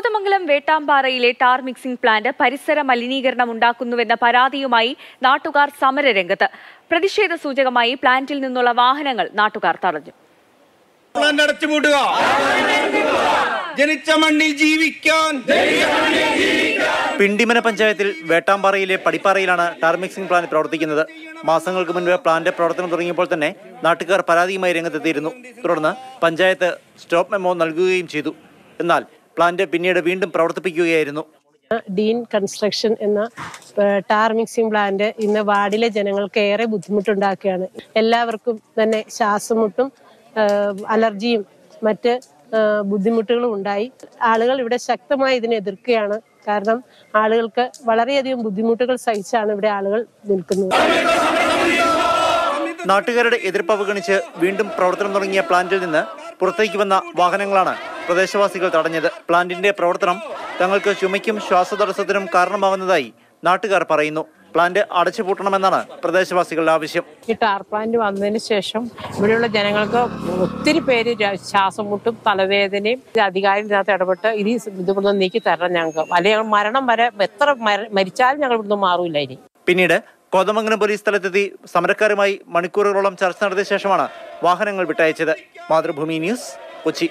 കോതമംഗലം വേട്ടാമ്പാറയിലെ tar mixing plant പരിസര മലിനീകരണം ഉണ്ടാക്കുന്നുവെന്ന പരാതിയുമായി നാട്ടുകാർ സമരരംഗത്ത്. പ്രതിഷേധ സൂചകമായി പ്ലാന്റിൽ നിന്നുള്ള വാഹനങ്ങൾ നാട്ടുകാർ തടഞ്ഞു. പ്ലാന്റ് അടച്ചുപൂട്ടുക. ജനിച്ച മണ്ണിൽ ജീവിക്കാൻ. പിണ്ടിമന പഞ്ചായത്തിൽ വേട്ടാമ്പാറയിലെ പടിപ്പാറയിലാണ് ടാർ മിക്സിംഗ് പ്ലാന്റ് പ്രവർത്തിക്കുന്നത്. മാസങ്ങൾക്ക് മുൻപ് പ്ലാന്റ് പ്രവർത്തനം തുടങ്ങിയപ്പോൾ തന്നെ നാട്ടുകാർ പരാതിയുമായി രംഗത്തെത്തിയിരുന്നു. തുടർന്ന് പഞ്ചായത്ത് സ്റ്റോപ്പ് മെമ്മോ നൽകുകയും ചെയ്തു. എന്നാൽ പ്ലാന്റ് പിന്നീട് വീണ്ടും പ്രവർത്തിപ്പിക്കുകയായിരുന്നു. ഡീൻ കൺസ്ട്രക്ഷൻ എന്ന ടാർ മിക്സിംഗ് പ്ലാന്റ് ഇന്ന് വാർഡിലെ ജനങ്ങൾക്ക് ഏറെ ബുദ്ധിമുട്ടുണ്ടാക്കുകയാണ്. എല്ലാവർക്കും തന്നെ ശ്വാസമുട്ടും അലർജിയും മറ്റ് ബുദ്ധിമുട്ടുകളും ഉണ്ടായി. ആളുകൾ ഇവിടെ ശക്തമായി ഇതിനെ എതിർക്കുകയാണ്. കാരണം ആളുകൾക്ക് വളരെയധികം ബുദ്ധിമുട്ടുകൾ സഹിച്ചാണ് ഇവിടെ ആളുകൾ നിൽക്കുന്നത്. നാട്ടുകാരുടെ എതിർപ്പ് അവഗണിച്ച് വീണ്ടും പ്രവർത്തനം തുടങ്ങിയ പ്ലാന്റിൽ നിന്ന് പുറത്തേക്ക് വന്ന വാഹനങ്ങളാണ് പ്രദേശവാസികൾ തടഞ്ഞത്. പ്ലാന്റിന്റെ പ്രവർത്തനം തങ്ങൾക്ക് ചുമയ്ക്കും ശ്വാസതടസ്സത്തിനും കാരണമാകുന്നതായി നാട്ടുകാർ പറയുന്നു. പ്ലാന്റ് അടച്ചുപൂട്ടണമെന്നാണ് പ്രദേശവാസികളുടെ ആവശ്യം. ഈ ടാർ പ്ലാന്റ് വന്നതിന് ശേഷം ഇവിടെയുള്ള ജനങ്ങൾക്ക് ഒത്തിരി പേര് ശ്വാസമുട്ടും ശ്വാസം മുട്ടും തലവേദനയും അധികാരി ഇതിനകത്ത് ഇടപെട്ട് ഇനി ഇത് ഇവിടുന്ന് നീക്കി തരണം ഞങ്ങൾക്ക്. അല്ലെങ്കിൽ മരണം വരെ എത്ര മരിച്ചാലും ഞങ്ങൾ ഇവിടുന്ന് മാറൂല ഇനി. പിന്നീട് കോതമംഗലം പോലീസ് സ്ഥലത്തെത്തി സമരക്കാരുമായി മണിക്കൂറുകളോളം ചർച്ച നടത്തിയ ശേഷമാണ് വാഹനങ്ങൾ വിട്ടയച്ചത്. മാതൃഭൂമി ന്യൂസ് കൊച്ചി.